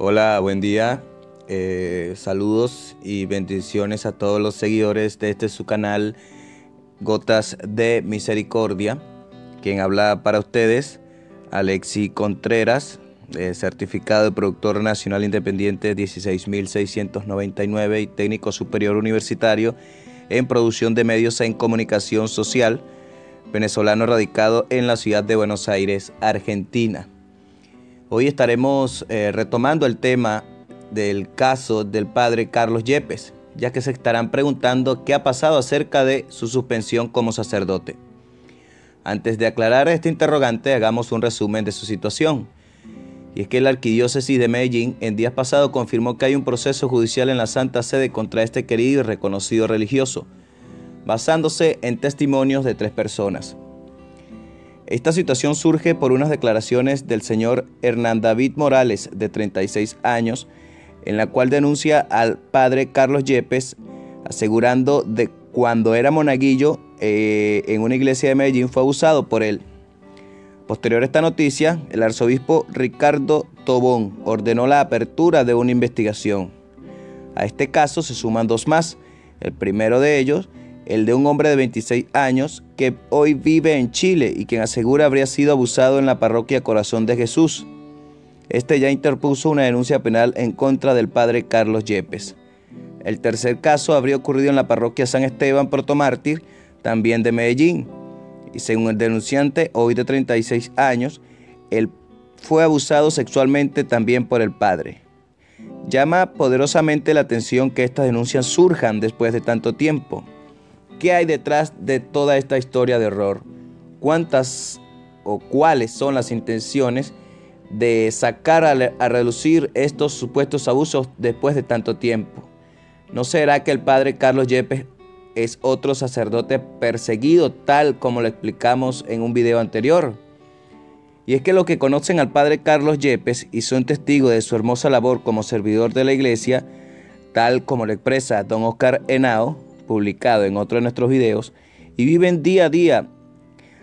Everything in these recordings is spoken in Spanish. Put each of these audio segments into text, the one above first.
Hola, buen día. Eh, saludos y bendiciones a todos los seguidores de este su canal Gotas de Misericordia. Quien habla para ustedes, Alexi Contreras, eh, certificado de productor nacional independiente 16699 y técnico superior universitario en producción de medios en comunicación social, venezolano radicado en la ciudad de Buenos Aires, Argentina. Hoy estaremos eh, retomando el tema del caso del padre Carlos Yepes, ya que se estarán preguntando qué ha pasado acerca de su suspensión como sacerdote. Antes de aclarar este interrogante, hagamos un resumen de su situación. Y es que la arquidiócesis de Medellín en días pasados confirmó que hay un proceso judicial en la Santa Sede contra este querido y reconocido religioso, basándose en testimonios de tres personas. Esta situación surge por unas declaraciones del señor Hernán David Morales, de 36 años, en la cual denuncia al padre Carlos Yepes, asegurando de cuando era monaguillo eh, en una iglesia de Medellín fue abusado por él. Posterior a esta noticia, el arzobispo Ricardo Tobón ordenó la apertura de una investigación. A este caso se suman dos más. El primero de ellos el de un hombre de 26 años que hoy vive en Chile y quien asegura habría sido abusado en la parroquia Corazón de Jesús. Este ya interpuso una denuncia penal en contra del padre Carlos Yepes. El tercer caso habría ocurrido en la parroquia San Esteban Protomártir, también de Medellín. Y según el denunciante, hoy de 36 años, él fue abusado sexualmente también por el padre. Llama poderosamente la atención que estas denuncias surjan después de tanto tiempo. ¿Qué hay detrás de toda esta historia de horror? ¿Cuántas o cuáles son las intenciones de sacar a, relucir estos supuestos abusos después de tanto tiempo? ¿No será que el padre Carlos Yepes es otro sacerdote perseguido tal como lo explicamos en un video anterior? Y es que los que conocen al padre Carlos Yepes y son testigos de su hermosa labor como servidor de la iglesia, tal como lo expresa don Oscar Henao, publicado en otro de nuestros videos y viven día a día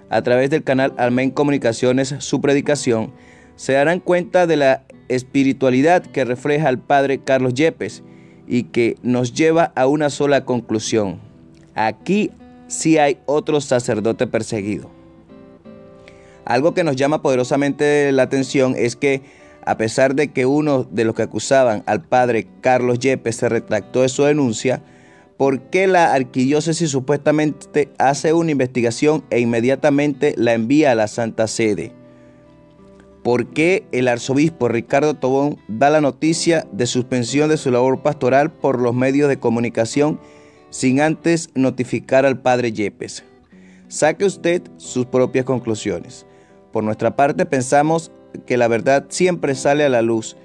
a través del canal Almen Comunicaciones su predicación, se darán cuenta de la espiritualidad que refleja el padre Carlos Yepes y que nos lleva a una sola conclusión. Aquí sí hay otro sacerdote perseguido. Algo que nos llama poderosamente la atención es que a pesar de que uno de los que acusaban al padre Carlos Yepes se retractó de su denuncia, ¿Por qué la arquidiócesis supuestamente hace una investigación e inmediatamente la envía a la Santa Sede? ¿Por qué el arzobispo Ricardo Tobón da la noticia de suspensión de su labor pastoral por los medios de comunicación sin antes notificar al padre Yepes? Saque usted sus propias conclusiones. Por nuestra parte pensamos que la verdad siempre sale a la luz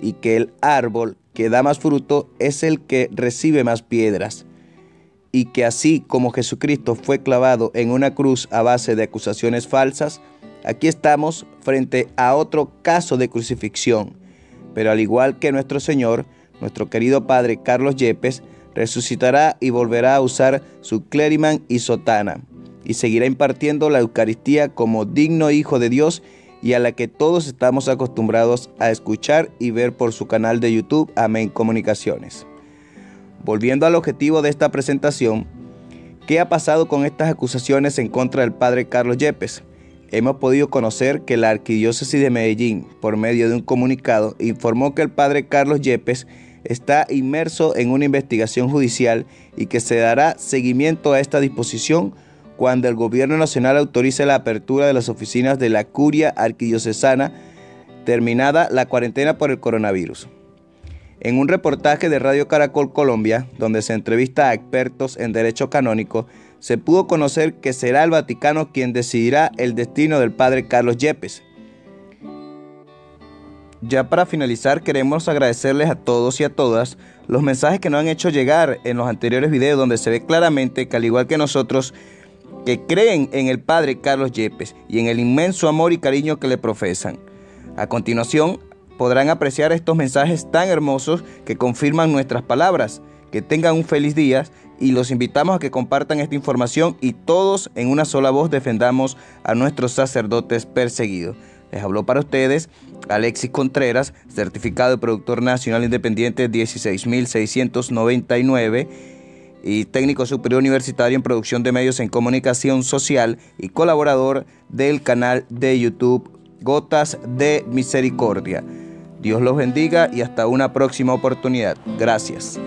y que el árbol que da más fruto es el que recibe más piedras, y que así como Jesucristo fue clavado en una cruz a base de acusaciones falsas, aquí estamos frente a otro caso de crucifixión. Pero al igual que nuestro Señor, nuestro querido Padre Carlos Yepes, resucitará y volverá a usar su clériman y sotana, y seguirá impartiendo la Eucaristía como digno Hijo de Dios y a la que todos estamos acostumbrados a escuchar y ver por su canal de YouTube Amén Comunicaciones. Volviendo al objetivo de esta presentación, ¿qué ha pasado con estas acusaciones en contra del padre Carlos Yepes? Hemos podido conocer que la Arquidiócesis de Medellín, por medio de un comunicado, informó que el padre Carlos Yepes está inmerso en una investigación judicial y que se dará seguimiento a esta disposición cuando el gobierno nacional autorice la apertura de las oficinas de la curia arquidiocesana terminada la cuarentena por el coronavirus. En un reportaje de Radio Caracol Colombia, donde se entrevista a expertos en derecho canónico, se pudo conocer que será el Vaticano quien decidirá el destino del padre Carlos Yepes. Ya para finalizar, queremos agradecerles a todos y a todas los mensajes que nos han hecho llegar en los anteriores videos donde se ve claramente que al igual que nosotros, que creen en el Padre Carlos Yepes y en el inmenso amor y cariño que le profesan. A continuación, podrán apreciar estos mensajes tan hermosos que confirman nuestras palabras. Que tengan un feliz día y los invitamos a que compartan esta información y todos en una sola voz defendamos a nuestros sacerdotes perseguidos. Les habló para ustedes Alexis Contreras, certificado de productor nacional independiente 16699 y técnico superior universitario en producción de medios en comunicación social y colaborador del canal de YouTube Gotas de Misericordia. Dios los bendiga y hasta una próxima oportunidad. Gracias.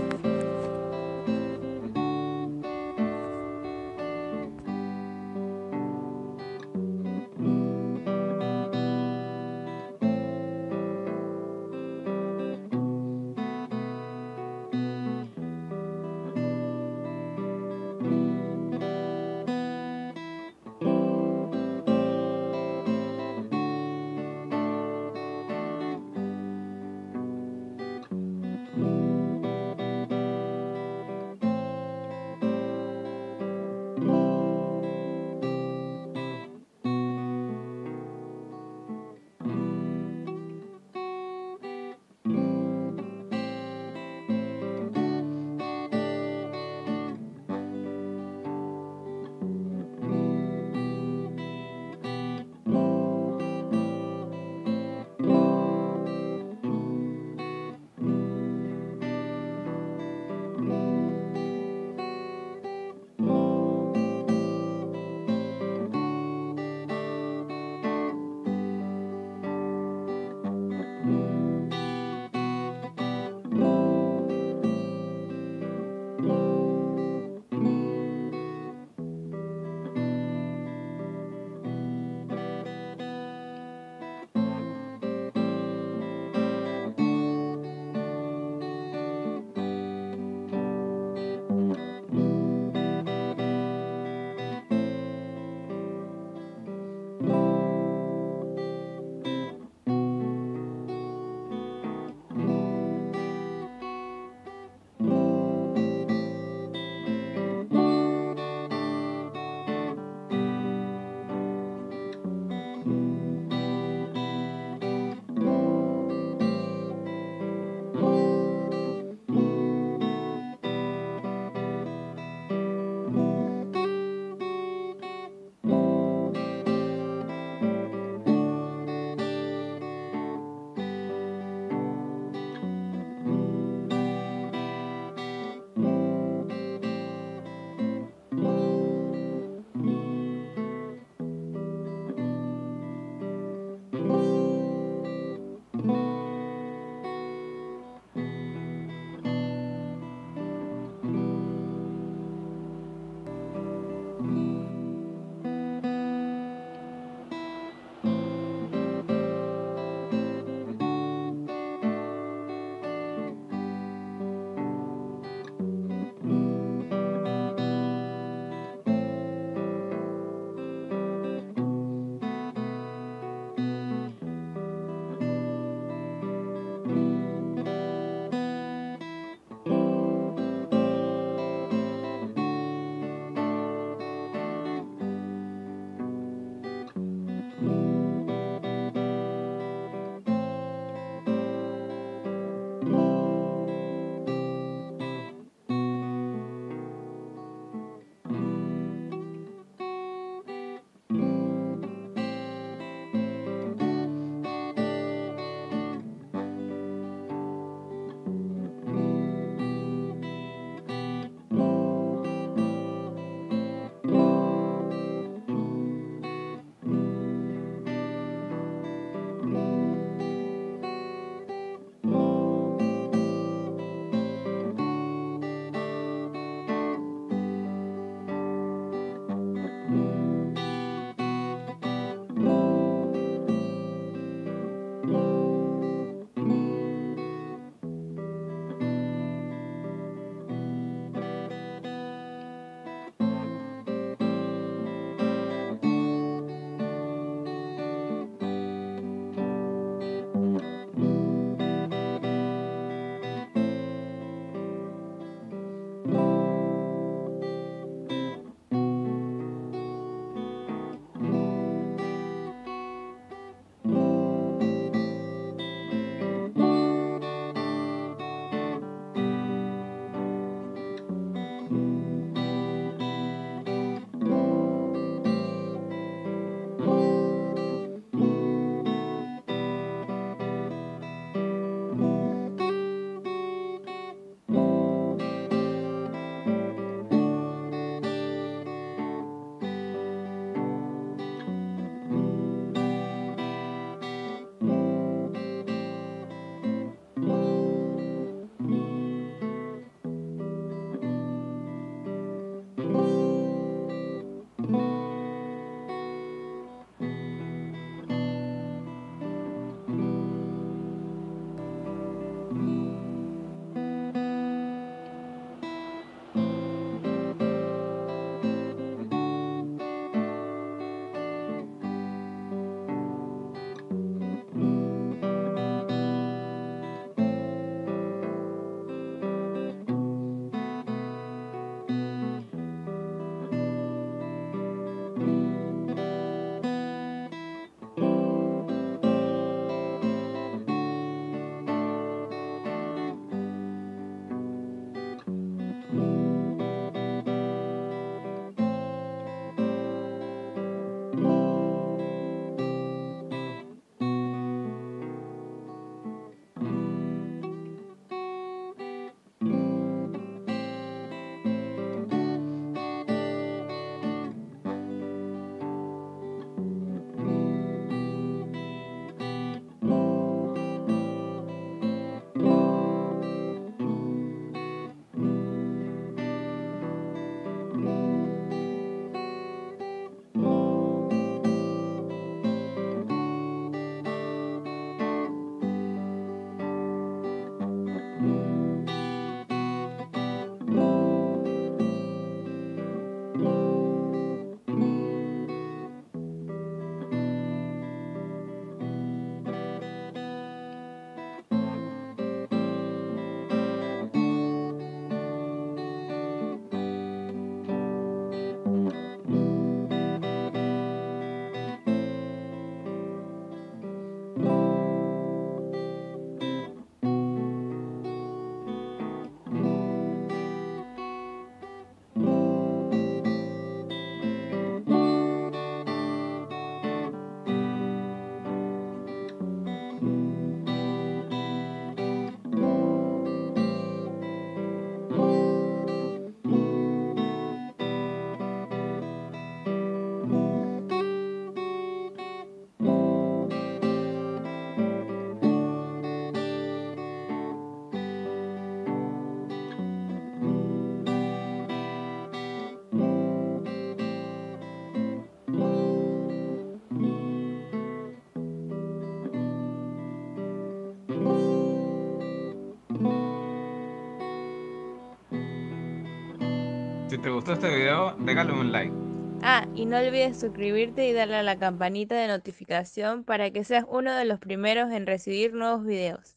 Te gustó este video, déjale un like. Ah, y no olvides suscribirte y darle a la campanita de notificación para que seas uno de los primeros en recibir nuevos videos.